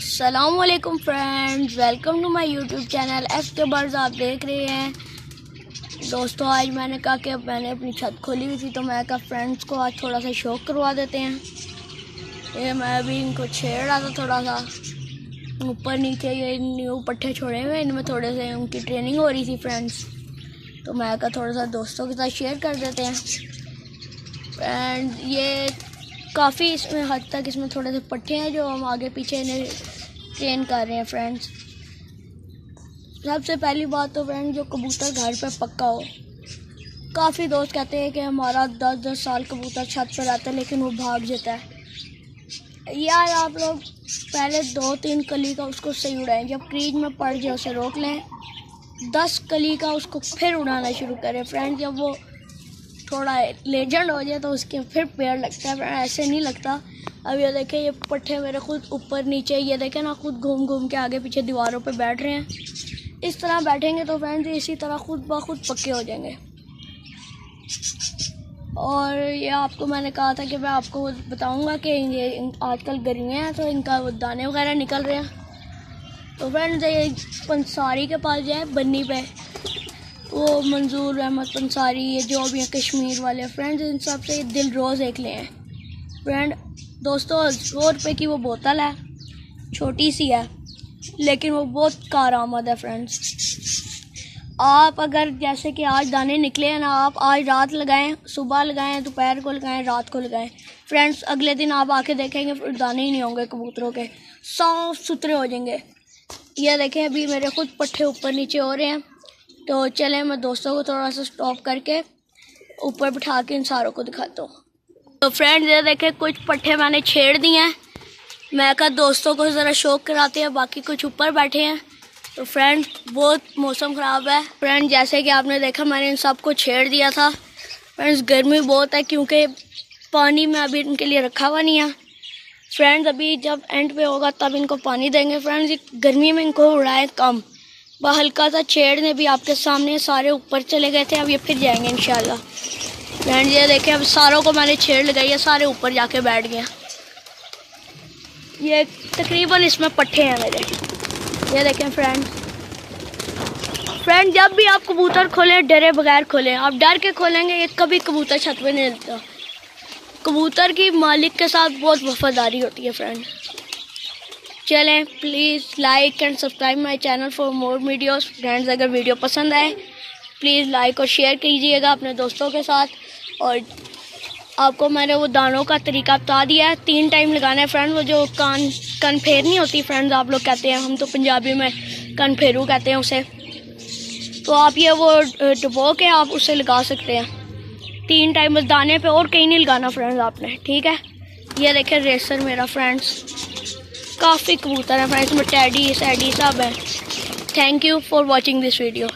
असलकुम friends welcome to my YouTube channel F K birds आप देख रहे हैं। दोस्तों, आज मैंने कहा कि मैंने अपनी छत खोली हुई थी तो मैं कहा फ्रेंड्स को आज थोड़ा सा शौक करवा देते हैं। ये मैं अभी इनको छेड़ रहा था थोड़ा सा। ऊपर नीचे ये न्यू पट्टे छोड़े हुए इनमें थोड़े से उनकी ट्रेनिंग हो रही थी फ्रेंड्स तो मैं कहा, थोड़ा सा दोस्तों के साथ शेयर कर देते हैं। एंड ये काफ़ी इसमें हद तक इसमें थोड़े से पट्टे हैं जो हम आगे पीछे इन्हें ट्रेन कर रहे हैं फ्रेंड्स सबसे पहली बात तो फ्रेंड जो कबूतर घर पे पक्का हो। काफ़ी दोस्त कहते हैं कि हमारा दस दस साल कबूतर छत पर रहता है, लेकिन वो भाग जाता है। यार आप लोग पहले दो तीन कली का उसको सही उड़ाएँ। जब क्रीज में पड़ जाए, उसे रोक लें। दस कली का उसको फिर उड़ाना शुरू करें फ्रेंड जब वो थोड़ा लेजेंड हो जाए तो उसके फिर पेड़ लगता है ऐसे नहीं लगता। अब ये देखें, ये पट्टे मेरे खुद ऊपर नीचे, ये देखें ना, खुद घूम घूम के आगे पीछे दीवारों पर बैठ रहे हैं। इस तरह बैठेंगे तो फ्रेंड्स इसी तरह खुद ब खुद पक्के हो जाएँगे। और ये आपको मैंने कहा था कि मैं आपको बताऊँगा कि ये आजकल गर्मियाँ हैं तो इनका दाने वगैरह निकल रहे हैं। तो फ्रेंड्स ये पंसारी के पास जाए, बन्नी पे। वो मंजूर अहमद पंसारी ये जो भी हैं कश्मीर वाले फ्रेंड्स इन सबसे दिल रोज़ एक ले हैं। फ्रेंड दोस्तों, सौ रुपये की वो बोतल है, छोटी सी है, लेकिन वो बहुत कारआमद है फ्रेंड्स आप अगर जैसे कि आज दाने निकले हैं ना, आप आज रात लगाएँ, सुबह लगाएँ, दोपहर को लगाएँ, रात को लगाएँ। फ्रेंड्स अगले दिन आप आके देखेंगे, फिर दाने ही नहीं होंगे कबूतरों के। साफ़ सुथरे हो जाएँगे। ये देखें, अभी मेरे खुद पट्टे ऊपर नीचे हो रहे हैं। तो चले मैं दोस्तों को थोड़ा सा स्टॉप करके ऊपर बिठा के इन सारों को दिखाता हूँ। तो फ्रेंड्स ये देखे, कुछ पट्ठे मैंने छेड़ दिए हैं। मैं कहा दोस्तों को ज़रा शौक कराते हैं, बाकी कुछ ऊपर बैठे हैं। तो फ्रेंड बहुत मौसम ख़राब है। फ्रेंड जैसे कि आपने देखा, मैंने इन सबको छेड़ दिया था। फ्रेंड्स गर्मी बहुत है, क्योंकि पानी में अभी इनके लिए रखा हुआ नहीं है। फ्रेंड्स अभी जब एंड पे होगा, तब इनको पानी देंगे। फ्रेंड्स गर्मी में इनको उड़ाए कम। वह हल्का सा छेड़ने भी आपके सामने सारे ऊपर चले गए थे, अब ये फिर जाएँगे इनशाला फ्रेंड ये देखें, अब सारों को मैंने छेड़ लगाई है, सारे ऊपर जाके बैठ गए ये तकरीबन इसमें पट्टे हैं मेरे। ये देखें फ्रेंड फ्रेंड जब भी आप कबूतर खोलें, डरे बगैर खोलें, आप डर के खोलेंगे, ये कभी कबूतर छत पे नहीं लगता कबूतर की मालिक के साथ बहुत वफादारी होती है फ्रेंड चलें please like and subscribe my channel for more videos friends अगर वीडियो पसंद आए प्लीज़ लाइक और शेयर कीजिएगा अपने दोस्तों के साथ। और आपको मैंने वो दानों का तरीका बता दिया है। तीन टाइम लगाना है फ्रेंड वो जो कान कन फेर नहीं होती फ्रेंड्स आप लोग कहते हैं, हम तो पंजाबी में कन फेरू कहते हैं उसे। तो आप ये वो डुबो के आप उसे लगा सकते हैं। तीन टाइम बस दाने पे और कहीं नहीं लगाना फ्रेंड्स आपने, ठीक है? ये देखें रेसर मेरा फ्रेंड्स काफ़ी कबूतर हैं फ्रेंड्स में टैडी सैडी सब है। Thank you for watching this video